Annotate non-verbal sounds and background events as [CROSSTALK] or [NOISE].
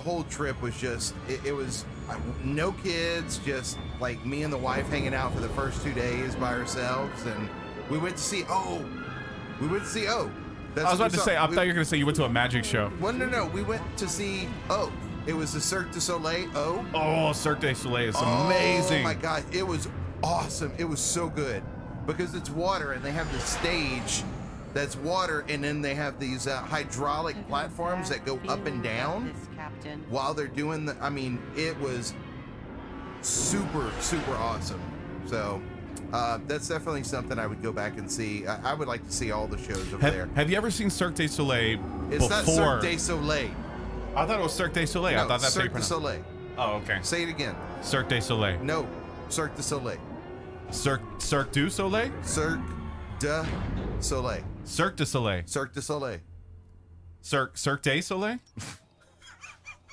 the whole trip was just it, it was no kids, just like me and the wife hanging out for the first two days by ourselves, and we went to see oh, we went to see oh. That's I was about to saw. say. I We- thought you were gonna say you went to a magic show. Well, no, no, we went to see oh, it was the Cirque du Soleil oh. Oh, Cirque du Soleil is Oh amazing. my god, it was awesome. It was so good because it's water and they have the stage that's water and then they have these uh, hydraulic platforms that go up and down while they're doing the I mean, it was super super awesome. So, uh, that's definitely something I would go back and see. I, I would like to see all the shows over there. Have, have you ever seen Cirque du Soleil It's before? not Cirque du Soleil. I thought it was Cirque du Soleil. I No, thought that's how you Cirque du Soleil. Oh, okay. Say it again. Cirque du Soleil. No, Cirque du Soleil. Cirque Cirque du Soleil. Cirque du Soleil. Cirque du Soleil. Cirque du Soleil. Cirque Cirque du Soleil. [LAUGHS]